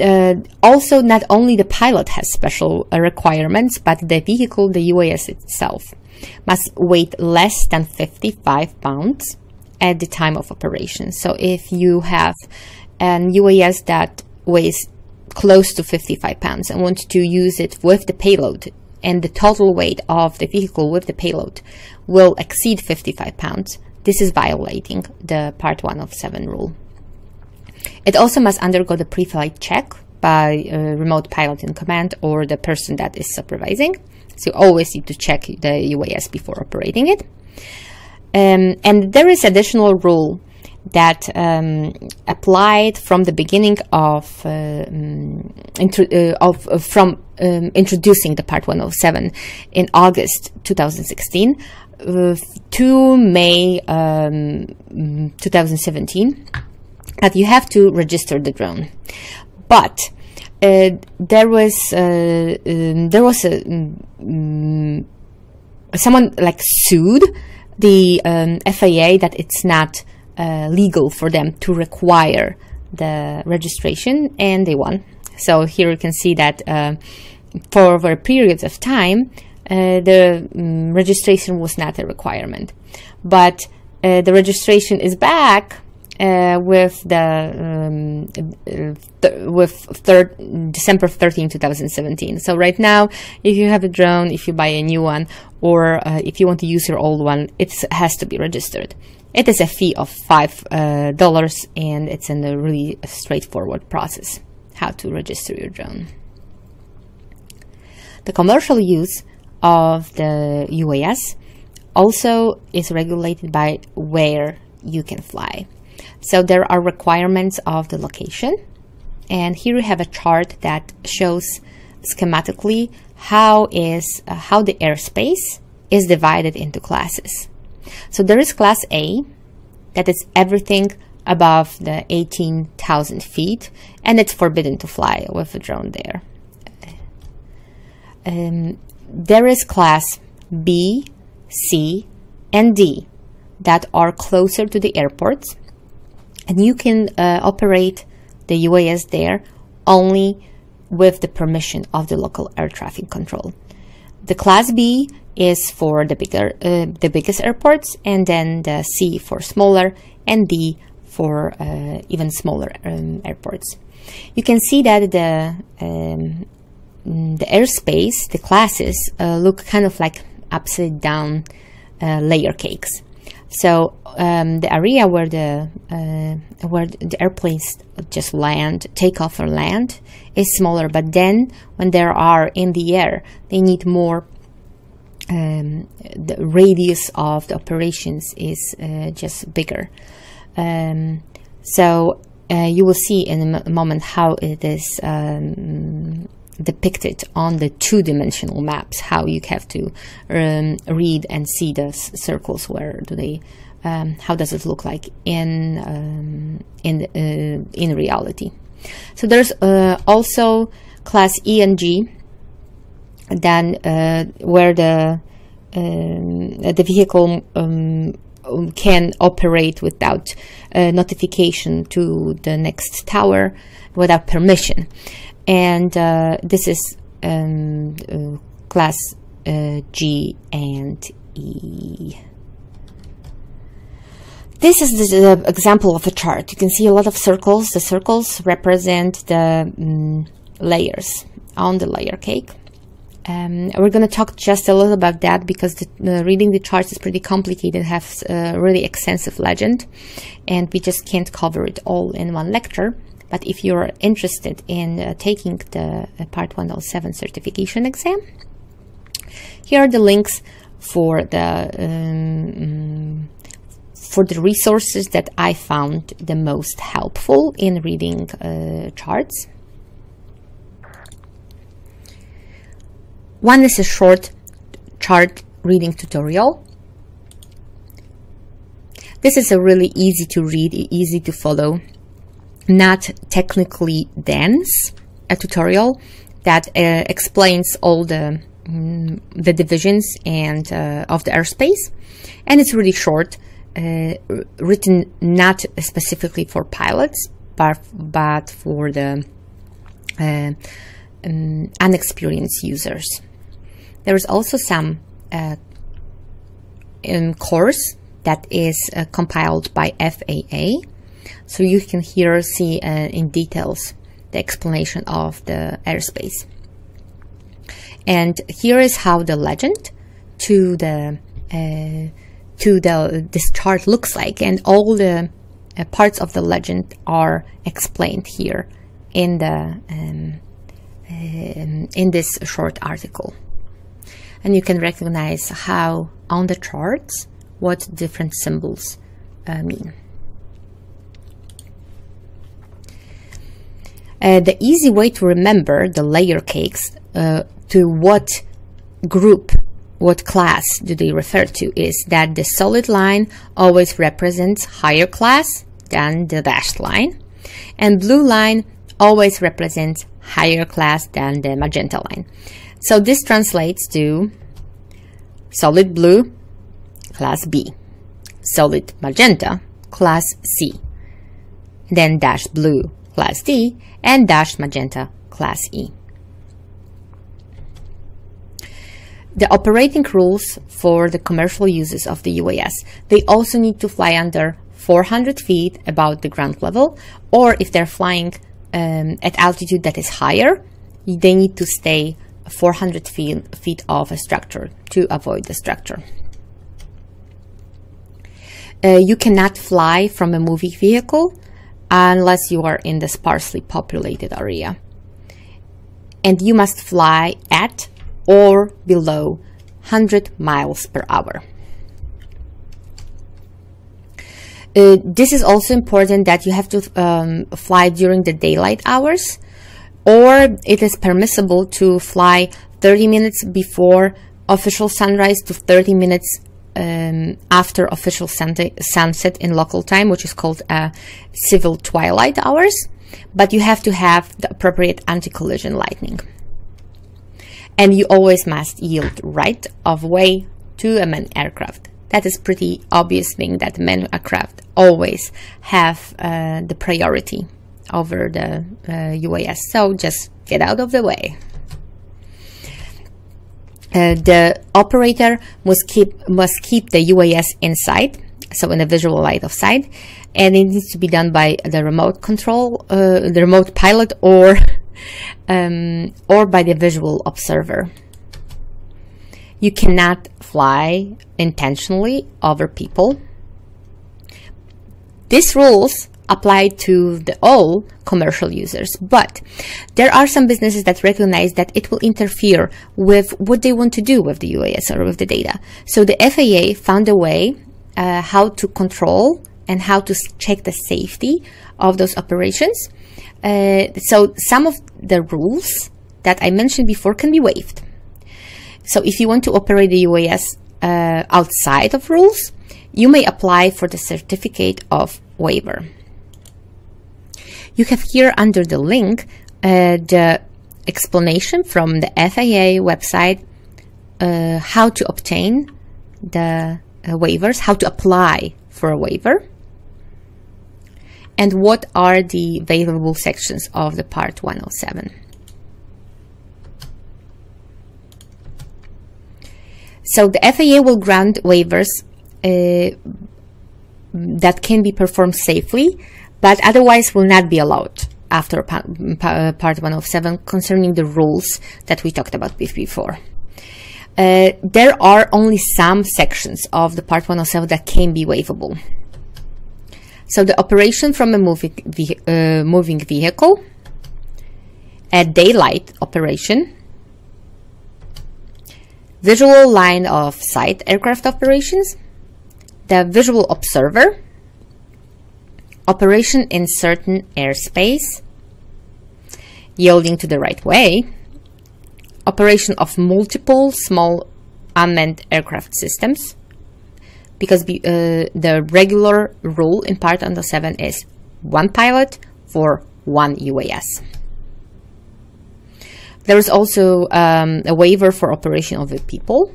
Uh, also, not only the pilot has special uh, requirements, but the vehicle, the UAS itself, must weigh less than 55 pounds at the time of operation. So if you have an UAS that weighs close to 55 pounds and want to use it with the payload and the total weight of the vehicle with the payload will exceed 55 pounds, this is violating the Part 107 rule. It also must undergo the pre-flight check by remote pilot in command or the person that is supervising. So you always need to check the UAS before operating it. Um, and there is additional rule that um, applied from the beginning of, uh, um, uh, of uh, from um, introducing the Part 107 in August 2016 uh, to May um, 2017 that you have to register the drone. But uh, there was uh, um, there was a um, someone like sued the um, FAA that it's not uh, legal for them to require the registration, and they won. So here you can see that uh, for over periods of time, uh, the um, registration was not a requirement, but uh, the registration is back uh, with the um, th- with third December 13, 2017. So right now, if you have a drone, if you buy a new one, or uh, if you want to use your old one, it has to be registered. It is a fee of five uh, dollars, and it's in a really straightforward process how to register your drone. The commercial use of the UAS also is regulated by where you can fly. So there are requirements of the location. And here we have a chart that shows schematically how is uh, how the airspace is divided into classes. So there is class A that is everything above the 18,000 feet and it's forbidden to fly with a drone there. Um, there is class B, C, and D that are closer to the airports and you can uh, operate the UAS there only with the permission of the local air traffic control. The class B is for the bigger, uh, the biggest airports, and then the C for smaller, and D for uh, even smaller um, airports. You can see that the um, the airspace, the classes, uh, look kind of like upside down uh, layer cakes. So um, the area where the uh, where the airplanes just land, take off or land, is smaller. But then when they are in the air, they need more. Um, the radius of the operations is uh, just bigger. Um, so uh, you will see in a moment how it is um, depicted on the two-dimensional maps how you have to um, read and see the circles where do they um, how does it look like in um, in uh, in reality. So there's uh, also class E and G then uh, where the um, the vehicle um, can operate without uh, notification to the next tower without permission and uh, this is um, uh, class uh, G and E. This is the example of a chart. You can see a lot of circles. The circles represent the um, layers on the layer cake. Um, we're going to talk just a little about that because the, reading the charts is pretty complicated, has a really extensive legend, and we just can't cover it all in one lecture. But if you're interested in uh, taking the uh, Part 107 certification exam, here are the links for the um, for the resources that I found the most helpful in reading uh, charts. One is a short chart reading tutorial. This is a really easy to read, easy to follow not technically dense, a tutorial that uh, explains all the mm, the divisions and uh, of the airspace, and it's really short, uh, written not specifically for pilots, but but for the um, unexperienced users. There is also some uh, course that is uh, compiled by FAA. So you can here see uh, in details the explanation of the airspace. And here is how the legend to the uh, to the this chart looks like, and all the uh, parts of the legend are explained here in the um, um, in this short article. And you can recognize how on the charts what different symbols uh, mean. Uh, the easy way to remember the layer cakes uh, to what group, what class do they refer to is that the solid line always represents higher class than the dashed line and blue line always represents higher class than the magenta line. So this translates to solid blue, class B, solid magenta, class C, then dash blue, class D, and dash magenta, class E. The operating rules for the commercial uses of the UAS, they also need to fly under 400 feet above the ground level, or if they're flying um, at altitude that is higher, they need to stay 400 feet, feet off a structure to avoid the structure. Uh, you cannot fly from a moving vehicle unless you are in the sparsely populated area. And you must fly at or below 100 miles per hour. Uh, this is also important that you have to um, fly during the daylight hours or it is permissible to fly 30 minutes before official sunrise to 30 minutes um, after official sunset in local time, which is called uh, civil twilight hours, but you have to have the appropriate anti-collision lighting. And you always must yield right of way to a manned aircraft that is pretty obvious thing that manned aircraft always have uh, the priority over the uh, UAS. So just get out of the way. Uh, the operator must keep must keep the UAS inside, so in a visual light of sight, and it needs to be done by the remote control, uh, the remote pilot, or um, or by the visual observer. You cannot fly intentionally over people. These rules apply to the all commercial users, but there are some businesses that recognize that it will interfere with what they want to do with the UAS or with the data. So the FAA found a way uh, how to control and how to check the safety of those operations. Uh, so some of the rules that I mentioned before can be waived. So if you want to operate the UAS uh, outside of rules, you may apply for the certificate of waiver. You have here under the link uh, the explanation from the FAA website uh, how to obtain the uh, waivers, how to apply for a waiver, and what are the available sections of the Part 107. So the FAA will grant waivers uh, that can be performed safely, but otherwise will not be allowed after Part 107 concerning the rules that we talked about before. Uh, there are only some sections of the Part 107 that can be waivable. So the operation from a moving, uh, moving vehicle, a daylight operation, visual line of sight aircraft operations, the visual observer, operation in certain airspace, yielding to the right way, operation of multiple small unmanned aircraft systems, because uh, the regular rule in Part 7 is one pilot for one UAS. There is also um, a waiver for operation of the people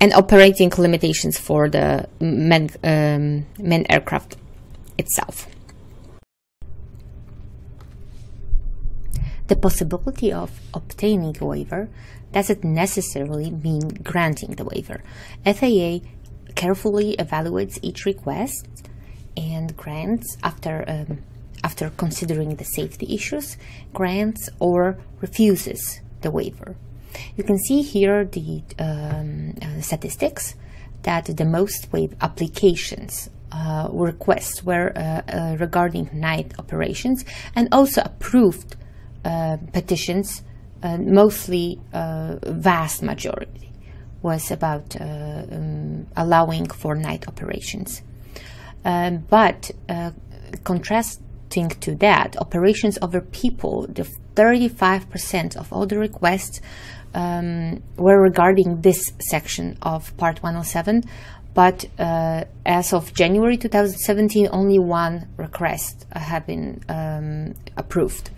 and operating limitations for the main, um, main aircraft itself. The possibility of obtaining a waiver doesn't necessarily mean granting the waiver. FAA carefully evaluates each request and grants after um, after considering the safety issues, grants or refuses the waiver. You can see here the um, uh, statistics that the most wave applications uh, requests were uh, uh regarding night operations and also approved uh, petitions, uh, mostly vast majority was about um, allowing for night operations. Um, but contrasting to that, operations over people, the 35% of all the requests um, were regarding this section of Part 107, but uh, as of January 2017, only one request have been um, approved.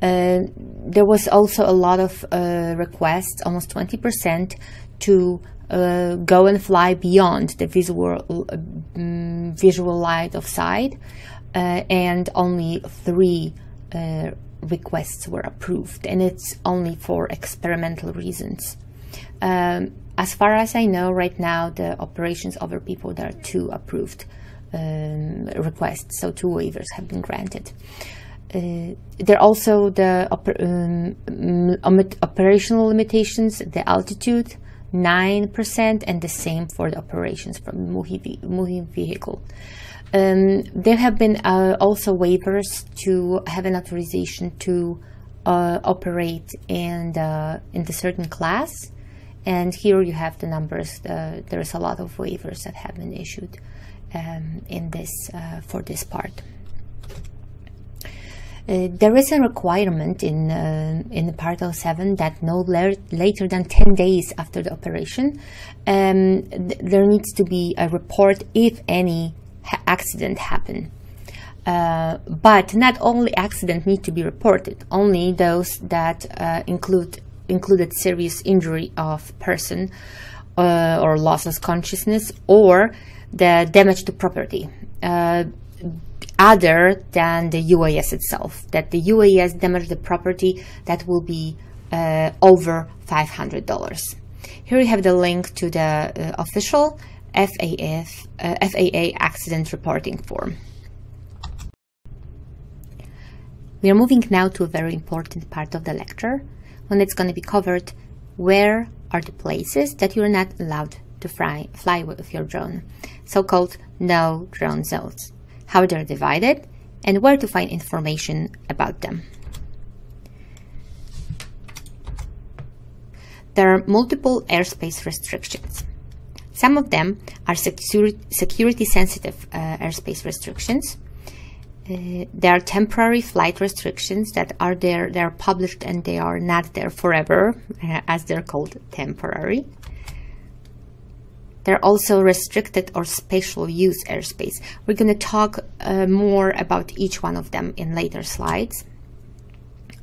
Uh, there was also a lot of uh, requests, almost 20%, to uh, go and fly beyond the visual um, visual line of sight, uh, and only three uh, requests were approved, and it's only for experimental reasons. Um, as far as I know, right now the operations over people there are two approved um, requests, so two waivers have been granted. Uh, there are also the oper um, operational limitations, the altitude, 9%, and the same for the operations from moving vehicle. Um, there have been uh, also waivers to have an authorization to uh, operate in the, in the certain class. And here you have the numbers. Uh, there's a lot of waivers that have been issued um, in this uh, for this part. Uh, there is a requirement in uh, in Part 07 that no later than 10 days after the operation, um, th there needs to be a report if any ha accident happen. Uh, but not only accident need to be reported, only those that uh, include included serious injury of person uh, or loss of consciousness or the damage to property uh, other than the UAS itself. That the UAS damaged the property that will be uh, over $500. Here you have the link to the uh, official FAF, uh, FAA accident reporting form. We are moving now to a very important part of the lecture when it's going to be covered where are the places that you're not allowed to fly, fly with your drone, so-called no drone zones, how they're divided, and where to find information about them. There are multiple airspace restrictions. Some of them are security sensitive uh, airspace restrictions. Uh, there are temporary flight restrictions that are there, they are published and they are not there forever, uh, as they're called temporary. They're also restricted or special use airspace. We're going to talk uh, more about each one of them in later slides.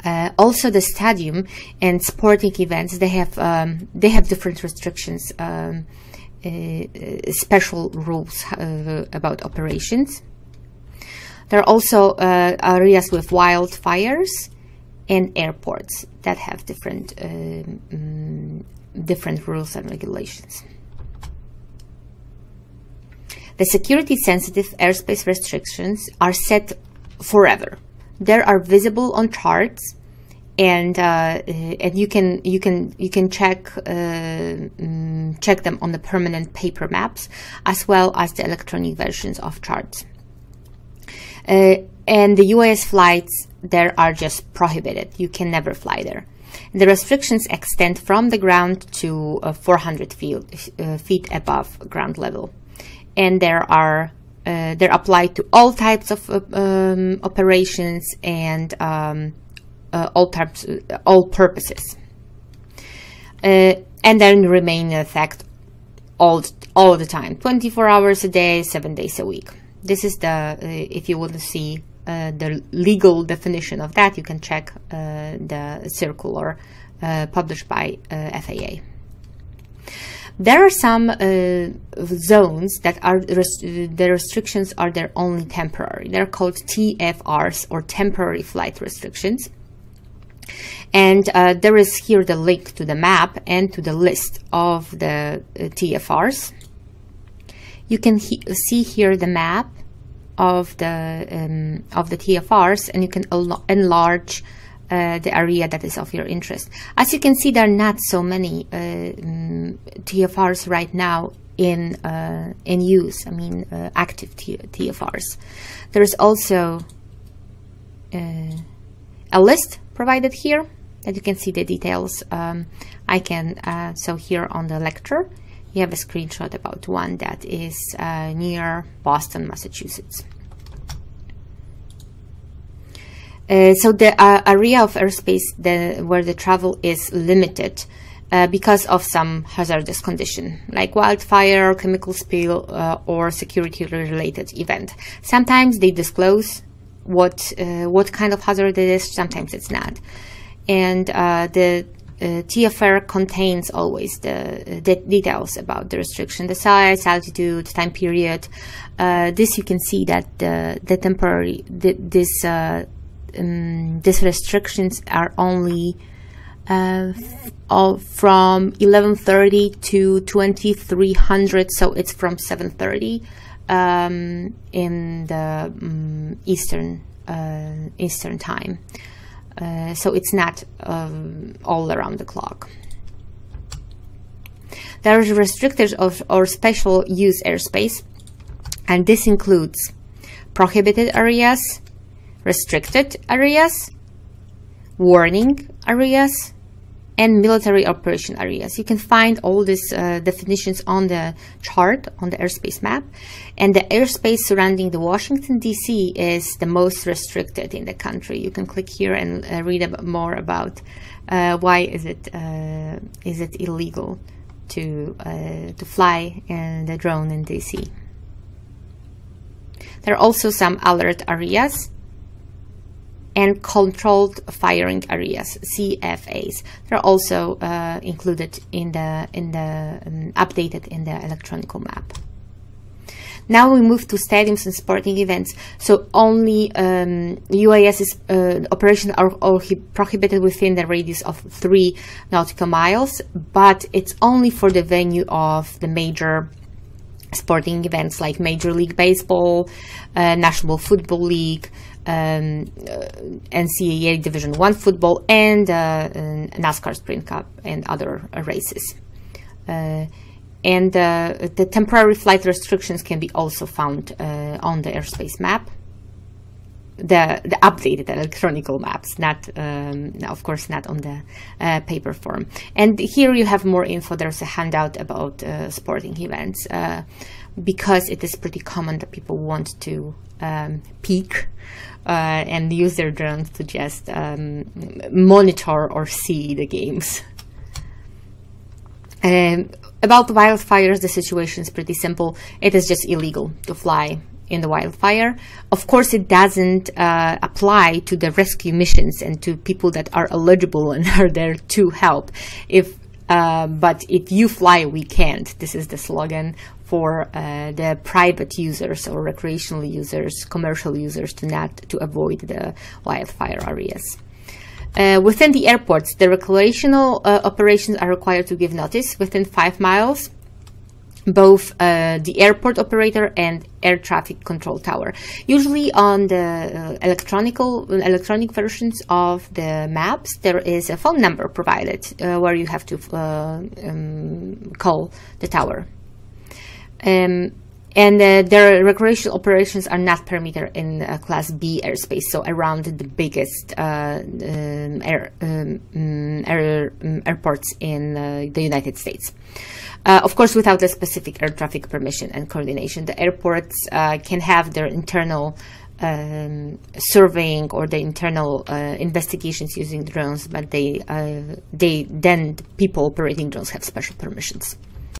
Uh, also, the stadium and sporting events they have um, they have different restrictions. Um, uh, special rules uh, about operations. There are also uh, areas with wildfires and airports that have different um, different rules and regulations. The security sensitive airspace restrictions are set forever. They are visible on charts and uh, and you can you can you can check uh, mm, check them on the permanent paper maps as well as the electronic versions of charts. Uh, and the UAS flights there are just prohibited. You can never fly there. The restrictions extend from the ground to uh, 400 feet, uh, feet above ground level, and there are uh, they're applied to all types of um, operations and um, uh, all types, uh, all purposes, uh, and then remain in effect all all the time, 24 hours a day, seven days a week. This is the if you want to see uh, the legal definition of that, you can check uh, the circular uh, published by FAA. There are some uh, zones that are res- the restrictions are there only temporary. They're called TFRs or temporary flight restrictions. And uh, there is here the link to the map and to the list of the uh, TFRs. You can he see here the map of the um, of the TFRs, and you can enlarge uh, the area that is of your interest. As you can see, there are not so many uh, TFRs right now in uh, in use. I mean, uh, active TFRs. There is also uh, a list provided here that you can see the details. Um, I can uh, so here on the lecture. You have a screenshot about one that is near Boston, Massachusetts. Uh, so the uh, area of airspace the, where the travel is limited uh, because of some hazardous condition like wildfire, chemical spill, uh, or security-related event. Sometimes they disclose what uh, what kind of hazard it is. Sometimes it's not, and the TFR contains always the, the, details about the restriction, the size, altitude, time period. this you can see that the, the temporary the, this um, these restrictions are only uh, all from 1130 to 2300 so it's from 730 um, in the um, eastern uh, eastern time. Uh, so it's not um, all around the clock. There is restricted of, or special use airspace and this includes prohibited areas restricted areas, warning areas, and military operation areas. You can find all these uh, definitions on the chart on the airspace map. And the airspace surrounding the Washington, D.C. is the most restricted in the country. You can click here and uh, read more about uh, why is it uh, is it illegal to uh, to fly in the drone in D.C. There are also some alert areas and controlled firing areas CFAs. They're also uh, included in the in the um, updated in the electronic map. Now we move to stadiums and sporting events. So only um, UAS is, uh, operations are, are prohibited within the radius of three nautical miles, but it's only for the venue of the major sporting events like Major League Baseball, uh, National Football League, um, uh, NCAA Division One football and uh, NASCAR Sprint Cup and other uh, races. Uh, and uh, the temporary flight restrictions can be also found uh, on the airspace map. The, the updated electronic maps, not um, of course not on the paper form. And here you have more info. There's a handout about sporting events because it is pretty common that people want to um, peek uh, and use their drones to just um, monitor or see the games. Um, about wildfires, the situation is pretty simple. It is just illegal to fly in the wildfire. Of course, it doesn't uh, apply to the rescue missions and to people that are eligible and are there to help. If uh, but if you fly, we can't. This is the slogan for uh, the private users or recreational users, commercial users to not to avoid the wildfire areas. Uh, within the airports, the recreational uh, operations are required to give notice within five miles both uh, the airport operator and air traffic control tower. Usually on the uh, electronical electronic versions of the maps, there is a phone number provided uh, where you have to uh, um, call the tower. Um, and uh, their recreational operations are not permitted in uh, Class B airspace, so around the biggest uh, um, air, um, mm, air um, airports in uh, the United States. Uh, of course, without a specific air traffic permission and coordination, the airports uh, can have their internal um, surveying or the internal investigations using drones, but they they then people operating drones have special permissions.